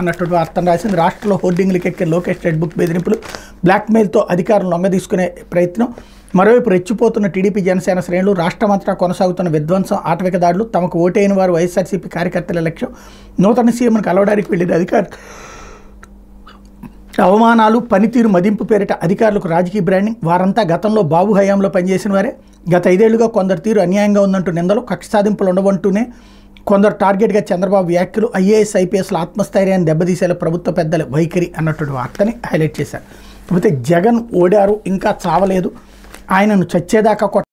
అన్నటువంటి వార్తను రాసింది. రాష్ట్రంలో హోర్డింగ్లకు ఎక్కిన లోకేష్ రెడ్ బుక్ బెదిరింపులు బ్లాక్మెయిల్తో అధికారులు లొంగదీసుకునే ప్రయత్నం. మరోవైపు రెచ్చిపోతున్న టీడీపీ జనసేన శ్రేణులు రాష్ట్రమంతటా కొనసాగుతున్న విధ్వంసం ఆటవిక దాడులు తమకు ఓటైన వారు వైఎస్ఆర్సీపీ కార్యకర్తల లక్ష్యం. నూతన సీఎంను కలవడానికి వెళ్ళిన అధికారులు అవమానాలు పనితీరు మదింపు పేరిట అధికారులకు రాజకీయ బ్రాండింగ్. వారంతా గతంలో బాబు హయాంలో పనిచేసిన వారే. గత ఐదేళ్ళుగా కొందరు తీరు అన్యాయంగా ఉందంటూ నిందలు కక్ష సాధింపులు ఉండవంటూనే కొందరు టార్గెట్గా చంద్రబాబు వ్యాఖ్యలు ఐఏఎస్ ఐపీఎస్ల ఆత్మస్థైర్యాన్ని దెబ్బతీసేలా ప్రభుత్వ పెద్దల వైఖరి అన్నటువంటి వార్తని హైలైట్ చేశారు. కాకపోతే జగన్ ఓడారు ఇంకా చావలేదు. ఆయనను చచ్చేదాకా కొట్ట